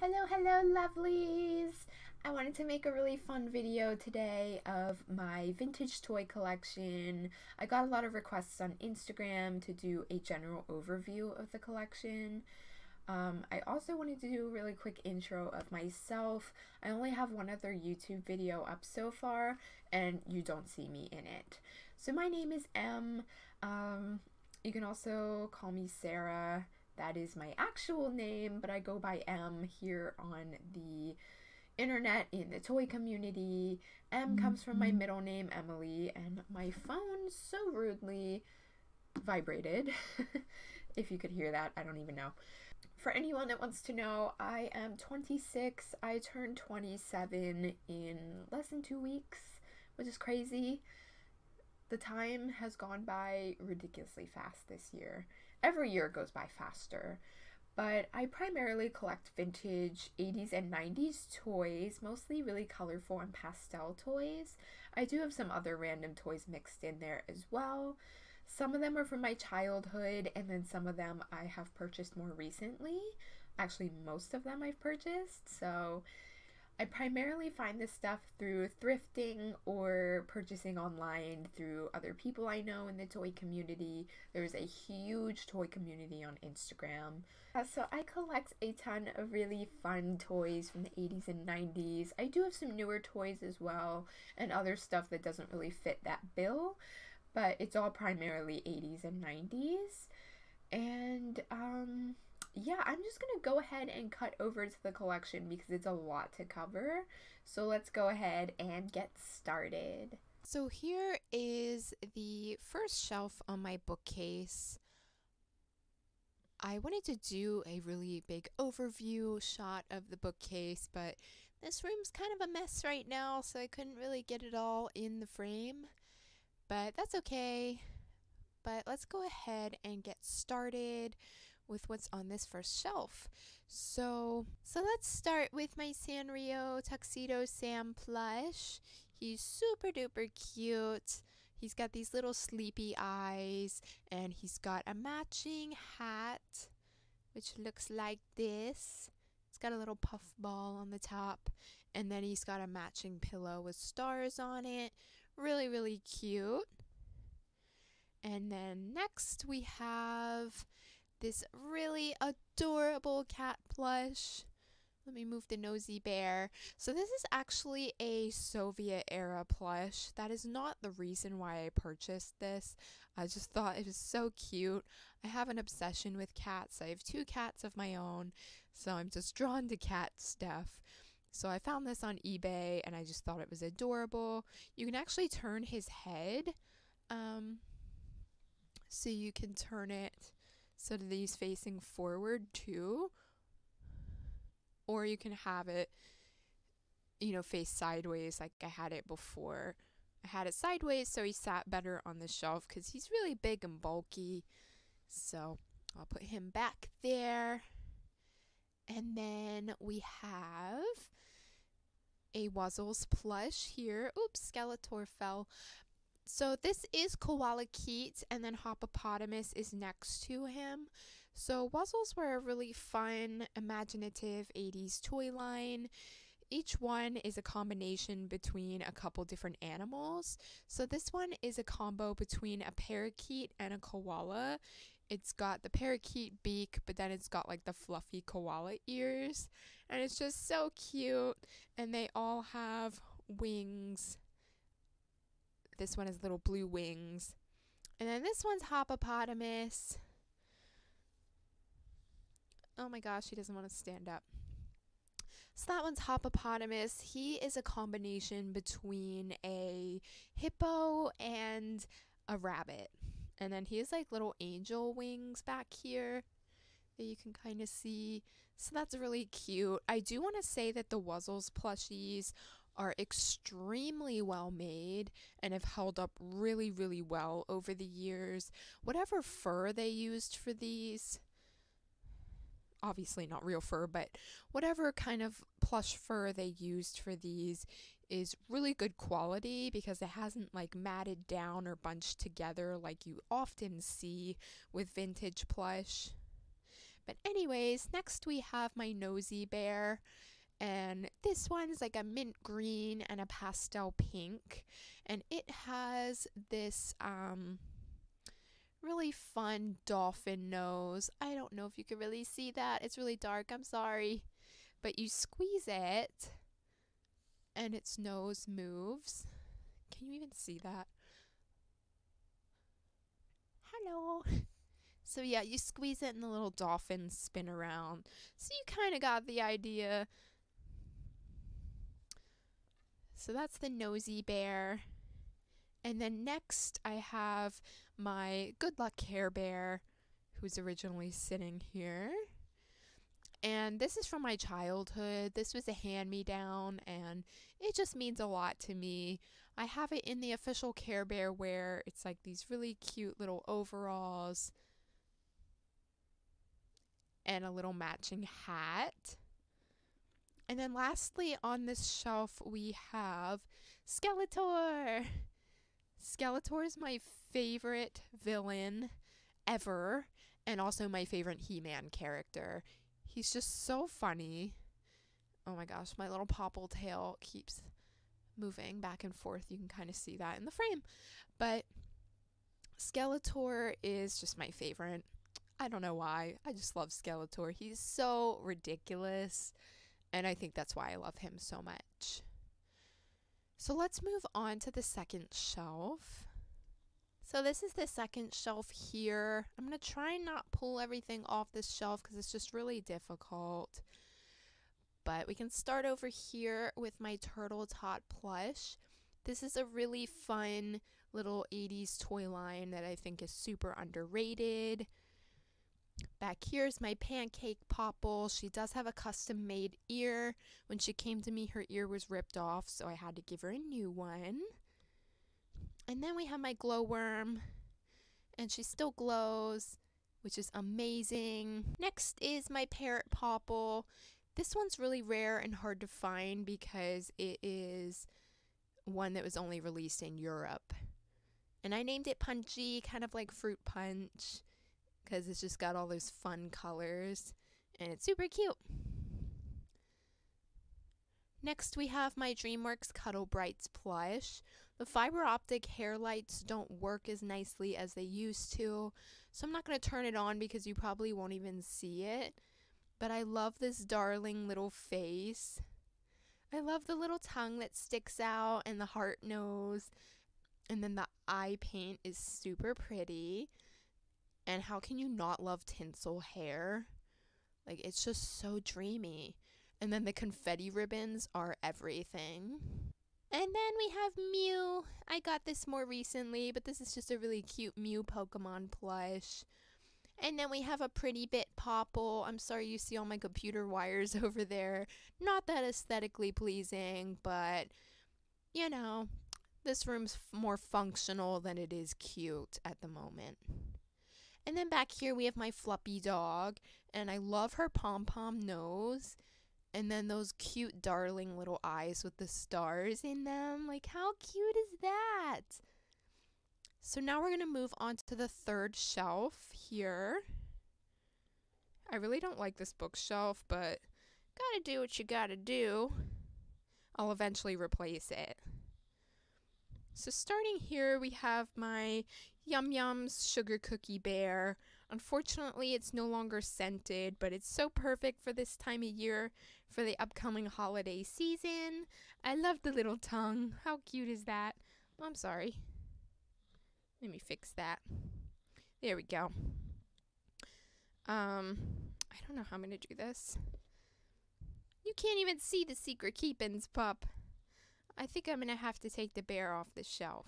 Hello, hello, lovelies! I wanted to make a really fun video today of my vintage toy collection. I got a lot of requests on Instagram to do a general overview of the collection. Um, I also wanted to do a really quick intro of myself. I only have one other YouTube video up so far, and you don't see me in it. So my name is M. Um, you can also call me Sarah. That is my actual name, but I go by M here on the internet in the toy community. M comes from my mm-hmm. middle name, Emily, and my phone so rudely vibrated. if you could hear that, I don't even know. For anyone that wants to know, I am 26. I turned 27 in less than two weeks, which is crazy. The time has gone by ridiculously fast this year every year goes by faster. But I primarily collect vintage 80s and 90s toys, mostly really colorful and pastel toys. I do have some other random toys mixed in there as well. Some of them are from my childhood, and then some of them I have purchased more recently. Actually, most of them I've purchased. So I primarily find this stuff through thrifting or purchasing online through other people I know in the toy community. There's a huge toy community on Instagram. Uh, so I collect a ton of really fun toys from the 80s and 90s. I do have some newer toys as well and other stuff that doesn't really fit that bill, but it's all primarily 80s and 90s. And um yeah, I'm just going to go ahead and cut over to the collection because it's a lot to cover. So let's go ahead and get started. So here is the first shelf on my bookcase. I wanted to do a really big overview shot of the bookcase, but this room's kind of a mess right now, so I couldn't really get it all in the frame. But that's okay. But let's go ahead and get started with what's on this first shelf. So, so let's start with my Sanrio Tuxedo Sam plush. He's super duper cute. He's got these little sleepy eyes and he's got a matching hat which looks like this. It's got a little puff ball on the top and then he's got a matching pillow with stars on it. Really, really cute. And then next we have this really adorable cat plush. Let me move the nosy bear. So this is actually a Soviet era plush. That is not the reason why I purchased this. I just thought it was so cute. I have an obsession with cats. I have two cats of my own, so I'm just drawn to cat stuff. So I found this on eBay and I just thought it was adorable. You can actually turn his head. Um, so you can turn it so that he's facing forward too. Or you can have it, you know, face sideways like I had it before. I had it sideways so he sat better on the shelf because he's really big and bulky. So I'll put him back there. And then we have a Wuzzles plush here. Oops, Skeletor fell. So this is Koalakeet, and then Hoppopotamus is next to him. So Wuzzles were a really fun, imaginative 80s toy line. Each one is a combination between a couple different animals. So this one is a combo between a parakeet and a koala. It's got the parakeet beak, but then it's got like the fluffy koala ears. And it's just so cute. And they all have wings this one has little blue wings. And then this one's Hoppopotamus. Oh my gosh, he doesn't want to stand up. So that one's Hoppopotamus. He is a combination between a hippo and a rabbit. And then he has like little angel wings back here that you can kind of see. So that's really cute. I do want to say that the Wuzzles plushies are extremely well made and have held up really, really well over the years. Whatever fur they used for these, obviously not real fur, but whatever kind of plush fur they used for these is really good quality because it hasn't like matted down or bunched together like you often see with vintage plush. But, anyways, next we have my nosy bear. And this one's like a mint green and a pastel pink. And it has this um, really fun dolphin nose. I don't know if you can really see that. It's really dark. I'm sorry. But you squeeze it and its nose moves. Can you even see that? Hello. So yeah, you squeeze it and the little dolphins spin around. So you kind of got the idea. So that's the nosy bear. And then next I have my good luck care bear who's originally sitting here. And this is from my childhood. This was a hand me down, and it just means a lot to me. I have it in the official Care Bear wear. It's like these really cute little overalls and a little matching hat. And then lastly on this shelf we have Skeletor. Skeletor is my favorite villain ever and also my favorite He-Man character. He's just so funny. Oh my gosh, my little popple tail keeps moving back and forth. You can kind of see that in the frame. But Skeletor is just my favorite. I don't know why. I just love Skeletor. He's so ridiculous. And I think that's why I love him so much. So let's move on to the second shelf. So this is the second shelf here. I'm going to try and not pull everything off this shelf because it's just really difficult. But we can start over here with my Turtle Tot plush. This is a really fun little 80s toy line that I think is super underrated. Back here's my pancake popple. She does have a custom made ear. When she came to me, her ear was ripped off, so I had to give her a new one. And then we have my glowworm, and she still glows, which is amazing. Next is my parrot popple. This one's really rare and hard to find because it is one that was only released in Europe. And I named it Punchy, kind of like Fruit Punch because it's just got all those fun colors and it's super cute. Next, we have my DreamWorks Cuddle Brights plush. The fiber optic hair lights don't work as nicely as they used to, so I'm not going to turn it on because you probably won't even see it. But I love this darling little face. I love the little tongue that sticks out and the heart nose. And then the eye paint is super pretty. And how can you not love tinsel hair? Like, it's just so dreamy. And then the confetti ribbons are everything. And then we have Mew. I got this more recently, but this is just a really cute Mew Pokemon plush. And then we have a pretty bit Popple. I'm sorry you see all my computer wires over there. Not that aesthetically pleasing, but you know, this room's more functional than it is cute at the moment. And then back here we have my fluffy dog, and I love her pom pom nose. And then those cute, darling little eyes with the stars in them. Like, how cute is that? So now we're going to move on to the third shelf here. I really don't like this bookshelf, but gotta do what you gotta do. I'll eventually replace it. So starting here, we have my Yum Yums Sugar Cookie Bear. Unfortunately, it's no longer scented, but it's so perfect for this time of year for the upcoming holiday season. I love the little tongue. How cute is that? Oh, I'm sorry. Let me fix that. There we go. Um, I don't know how I'm going to do this. You can't even see the secret keepings, pup. I think I'm going to have to take the bear off the shelf.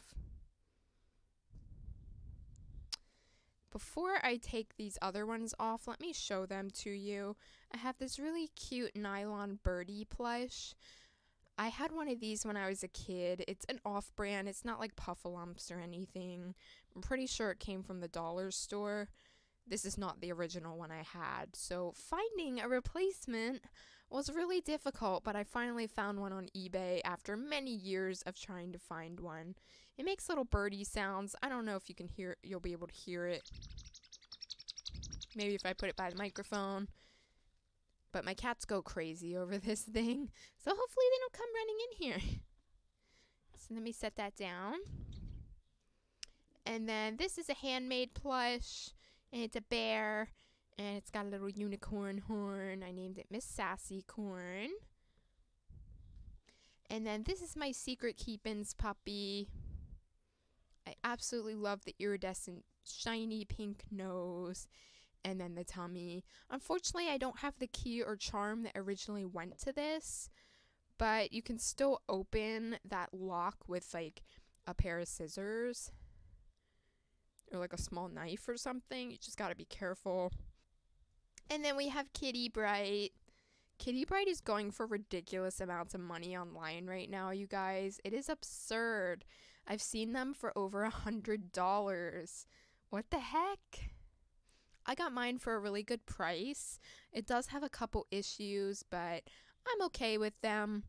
Before I take these other ones off, let me show them to you. I have this really cute nylon birdie plush. I had one of these when I was a kid. It's an off brand, it's not like Puffalumps or anything. I'm pretty sure it came from the dollar store. This is not the original one I had. So finding a replacement was really difficult, but I finally found one on eBay after many years of trying to find one. It makes little birdie sounds. I don't know if you can hear you'll be able to hear it. Maybe if I put it by the microphone. But my cats go crazy over this thing. So hopefully they don't come running in here. So let me set that down. And then this is a handmade plush. And it's a bear. And it's got a little unicorn horn. I named it Miss Sassy Corn. And then this is my Secret Keepins puppy. I absolutely love the iridescent shiny pink nose and then the tummy. Unfortunately, I don't have the key or charm that originally went to this, but you can still open that lock with like a pair of scissors or like a small knife or something. You just got to be careful. And then we have Kitty Bright. Kitty Bright is going for ridiculous amounts of money online right now, you guys. It is absurd. I've seen them for over a hundred dollars. What the heck? I got mine for a really good price. It does have a couple issues, but I'm okay with them.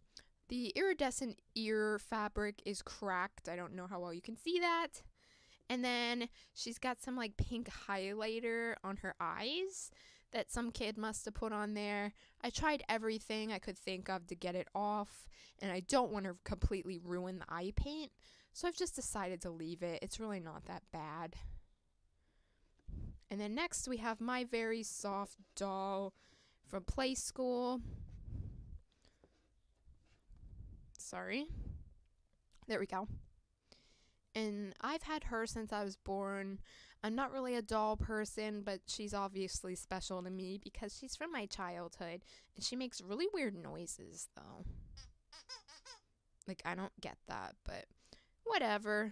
The iridescent ear fabric is cracked. I don't know how well you can see that. And then she's got some like pink highlighter on her eyes that some kid must have put on there. I tried everything I could think of to get it off, and I don't want to completely ruin the eye paint, so I've just decided to leave it. It's really not that bad. And then next we have my very soft doll from Playskool. Sorry. There we go. And I've had her since I was born. I'm not really a doll person, but she's obviously special to me because she's from my childhood and she makes really weird noises though. Like I don't get that, but whatever.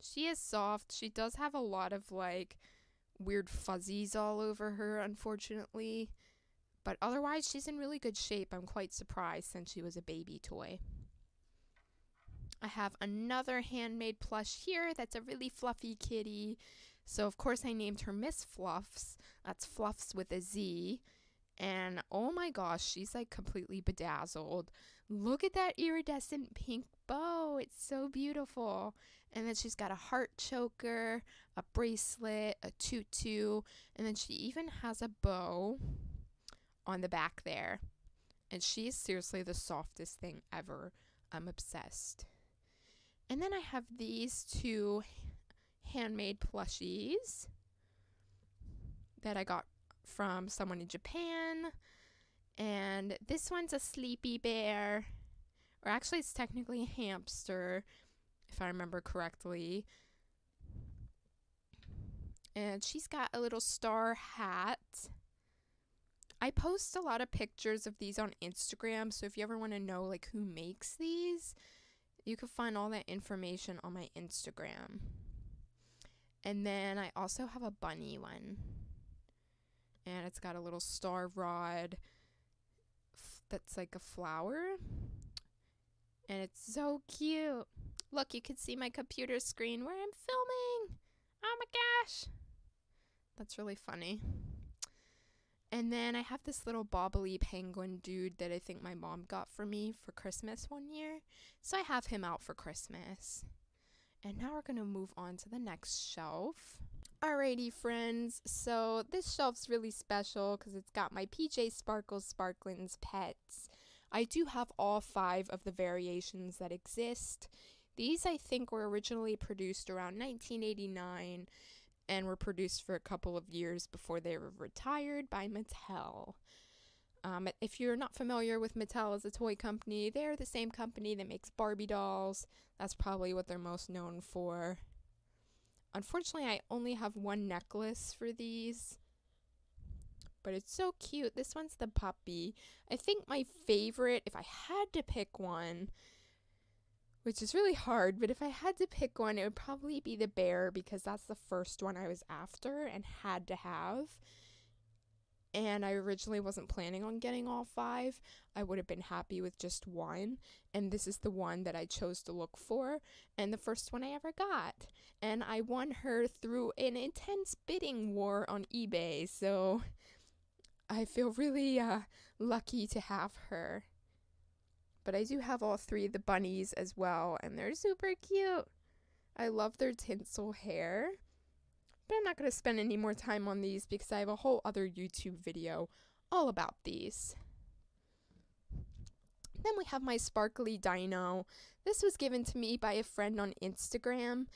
She is soft. She does have a lot of like weird fuzzies all over her, unfortunately. But otherwise, she's in really good shape. I'm quite surprised since she was a baby toy. I have another handmade plush here that's a really fluffy kitty. So, of course, I named her Miss Fluffs. That's Fluffs with a Z. And oh my gosh, she's like completely bedazzled. Look at that iridescent pink bow. It's so beautiful. And then she's got a heart choker, a bracelet, a tutu, and then she even has a bow on the back there. And she is seriously the softest thing ever. I'm obsessed. And then I have these two handmade plushies that I got from someone in Japan. And this one's a sleepy bear, or actually, it's technically a hamster, if I remember correctly. And she's got a little star hat. I post a lot of pictures of these on Instagram, so if you ever want to know like who makes these, you can find all that information on my Instagram. And then I also have a bunny one. And it's got a little star rod f- that's like a flower. And it's so cute. Look, you can see my computer screen where I'm filming. Oh my gosh. That's really funny. And then I have this little bobbly penguin dude that I think my mom got for me for Christmas one year. So I have him out for Christmas. And now we're going to move on to the next shelf. Alrighty, friends. So this shelf's really special because it's got my PJ Sparkles Sparklins pets. I do have all five of the variations that exist. These, I think, were originally produced around 1989 and were produced for a couple of years before they were retired by Mattel. Um, if you're not familiar with Mattel as a toy company, they're the same company that makes Barbie dolls. That's probably what they're most known for. Unfortunately, I only have one necklace for these, but it's so cute. This one's the puppy. I think my favorite, if I had to pick one, which is really hard, but if I had to pick one, it would probably be the bear because that's the first one I was after and had to have. And I originally wasn't planning on getting all five. I would have been happy with just one. And this is the one that I chose to look for, and the first one I ever got. And I won her through an intense bidding war on eBay. So I feel really uh, lucky to have her. But I do have all three of the bunnies as well, and they're super cute. I love their tinsel hair. But I'm not going to spend any more time on these because I have a whole other YouTube video all about these. Then we have my sparkly dino. This was given to me by a friend on Instagram,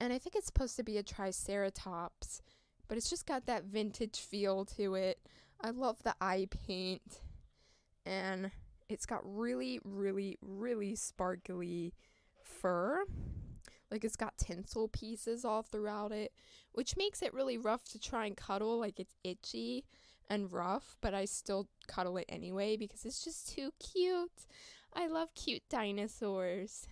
and I think it's supposed to be a Triceratops, but it's just got that vintage feel to it. I love the eye paint, and it's got really, really, really sparkly fur. Like it's got tinsel pieces all throughout it, which makes it really rough to try and cuddle. Like it's itchy and rough, but I still cuddle it anyway because it's just too cute. I love cute dinosaurs.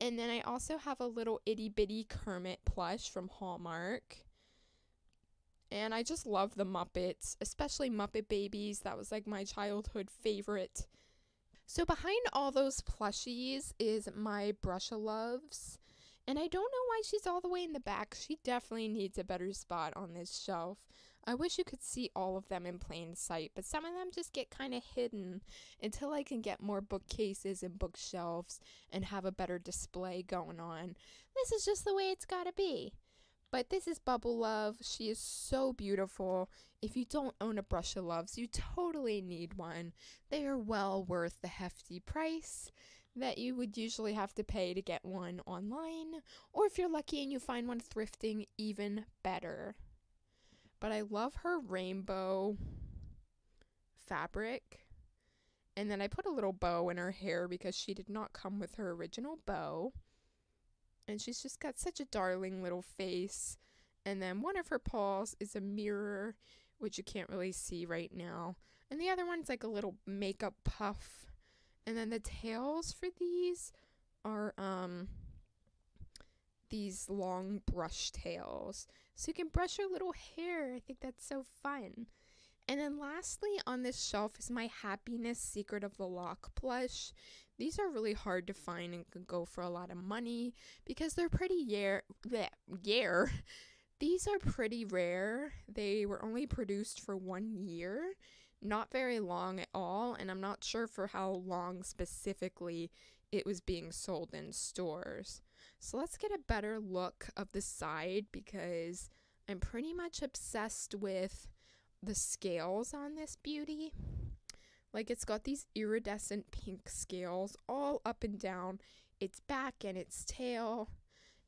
And then I also have a little itty bitty Kermit plush from Hallmark. And I just love the Muppets, especially Muppet Babies. That was like my childhood favorite. So behind all those plushies is my Brush-a-Loves. And I don't know why she's all the way in the back. She definitely needs a better spot on this shelf. I wish you could see all of them in plain sight, but some of them just get kind of hidden until I can get more bookcases and bookshelves and have a better display going on. This is just the way it's gotta be. But this is Bubble Love. She is so beautiful. If you don't own a Brush-a-Loves, you totally need one. They are well worth the hefty price that you would usually have to pay to get one online. Or if you're lucky and you find one thrifting, even better. But I love her rainbow fabric. And then I put a little bow in her hair because she did not come with her original bow. And she's just got such a darling little face. And then one of her paws is a mirror, which you can't really see right now. And the other one's like a little makeup puff. And then the tails for these are um these long brush tails. So you can brush your little hair. I think that's so fun. And then lastly on this shelf is my Happiness Secret of the Lock plush. These are really hard to find and can go for a lot of money because they're pretty rare. Rare. These are pretty rare. They were only produced for one year, not very long at all, and I'm not sure for how long specifically it was being sold in stores. So let's get a better look of the side because I'm pretty much obsessed with the scales on this beauty. Like it's got these iridescent pink scales all up and down its back and its tail.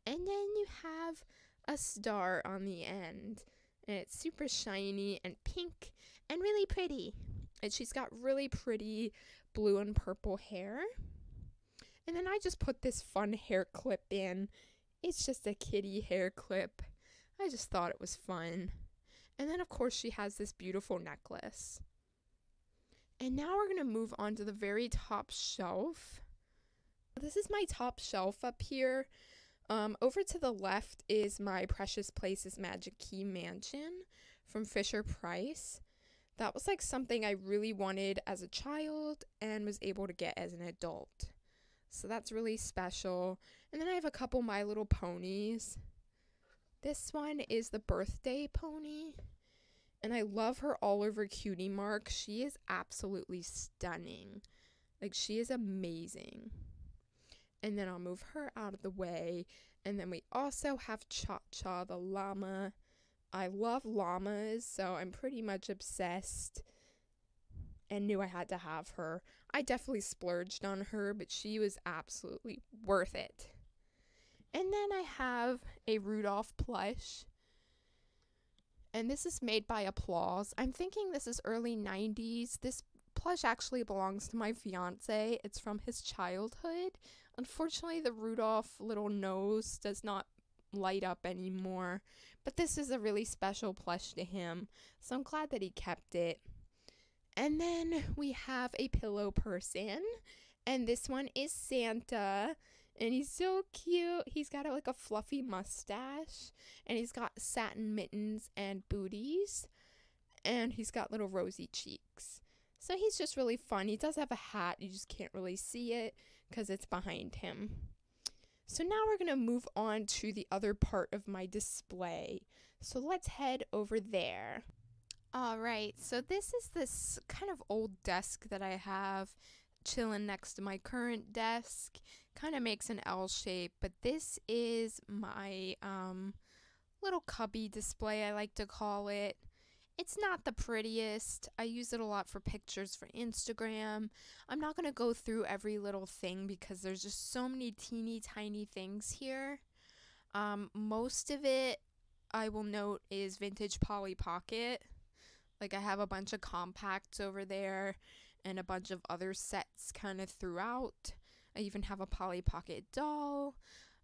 And then you have a star on the end. And it's super shiny and pink and really pretty. And she's got really pretty blue and purple hair. And then I just put this fun hair clip in. It's just a kitty hair clip. I just thought it was fun. And then, of course, she has this beautiful necklace. And now we're going to move on to the very top shelf. This is my top shelf up here. Um, over to the left is my Precious Places Magic Key Mansion from Fisher Price. That was like something I really wanted as a child and was able to get as an adult. So that's really special. And then I have a couple My Little Ponies. This one is the birthday pony. And I love her all over cutie mark. She is absolutely stunning. Like, she is amazing. And then I'll move her out of the way. And then we also have Cha Cha the llama. I love llamas, so I'm pretty much obsessed and knew I had to have her. I definitely splurged on her, but she was absolutely worth it. And then I have a Rudolph plush. And this is made by Applause. I'm thinking this is early 90s. This plush actually belongs to my fiance. It's from his childhood. Unfortunately, the Rudolph little nose does not light up anymore. But this is a really special plush to him. So I'm glad that he kept it. And then we have a pillow person. And this one is Santa. And he's so cute. He's got like a fluffy mustache. And he's got satin mittens and booties. And he's got little rosy cheeks. So he's just really fun. He does have a hat. You just can't really see it because it's behind him. So now we're going to move on to the other part of my display. So let's head over there. All right, so this is this kind of old desk that I have chilling next to my current desk. Kind of makes an L shape, but this is my um, little cubby display, I like to call it. It's not the prettiest. I use it a lot for pictures for Instagram. I'm not going to go through every little thing because there's just so many teeny tiny things here. Um, most of it, I will note, is vintage Polly Pocket. Like I have a bunch of compacts over there and a bunch of other sets kind of throughout. I even have a Polly Pocket doll.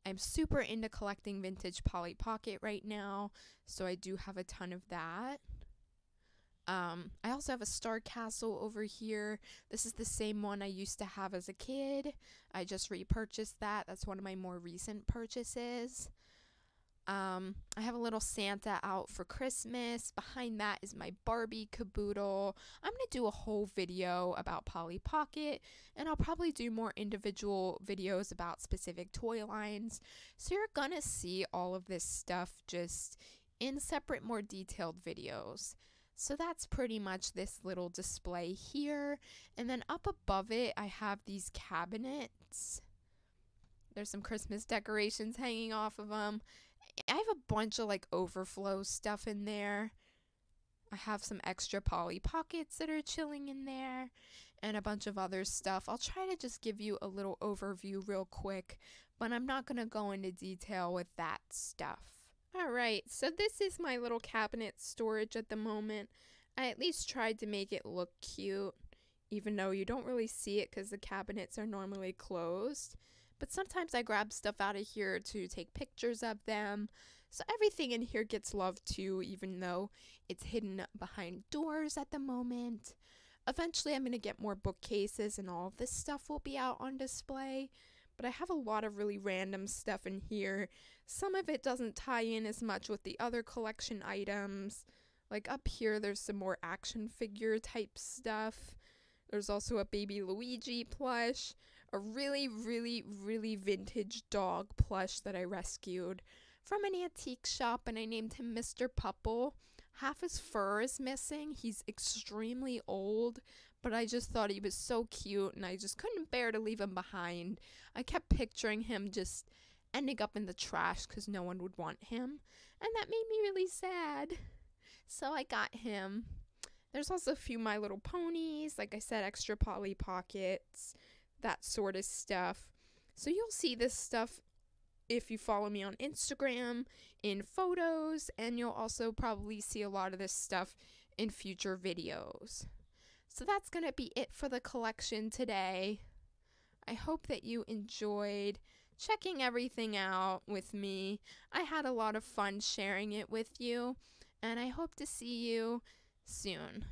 I'm super into collecting vintage Polly Pocket right now, so I do have a ton of that. Um, I also have a Star Castle over here. This is the same one I used to have as a kid. I just repurchased that. That's one of my more recent purchases. Um, I have a little Santa out for Christmas. Behind that is my Barbie caboodle. I'm going to do a whole video about Polly Pocket, and I'll probably do more individual videos about specific toy lines. So you're going to see all of this stuff just in separate, more detailed videos. So that's pretty much this little display here. And then up above it, I have these cabinets. There's some Christmas decorations hanging off of them. I have a bunch of like overflow stuff in there. I have some extra Polly Pockets that are chilling in there and a bunch of other stuff. I'll try to just give you a little overview real quick, but I'm not going to go into detail with that stuff. Alright, so this is my little cabinet storage at the moment. I at least tried to make it look cute, even though you don't really see it because the cabinets are normally closed. But sometimes I grab stuff out of here to take pictures of them. So everything in here gets love too, even though it's hidden behind doors at the moment. Eventually, I'm going to get more bookcases and all this stuff will be out on display. But I have a lot of really random stuff in here. Some of it doesn't tie in as much with the other collection items. Like up here, there's some more action figure type stuff. There's also a baby Luigi plush a really, really, really vintage dog plush that I rescued from an antique shop and I named him Mr. Pupple. Half his fur is missing. He's extremely old, but I just thought he was so cute and I just couldn't bear to leave him behind. I kept picturing him just ending up in the trash because no one would want him, and that made me really sad. So I got him. There's also a few My Little Ponies, like I said, extra Polly Pockets that sort of stuff. So you'll see this stuff if you follow me on Instagram in photos, and you'll also probably see a lot of this stuff in future videos. So that's going to be it for the collection today. I hope that you enjoyed checking everything out with me. I had a lot of fun sharing it with you, and I hope to see you soon.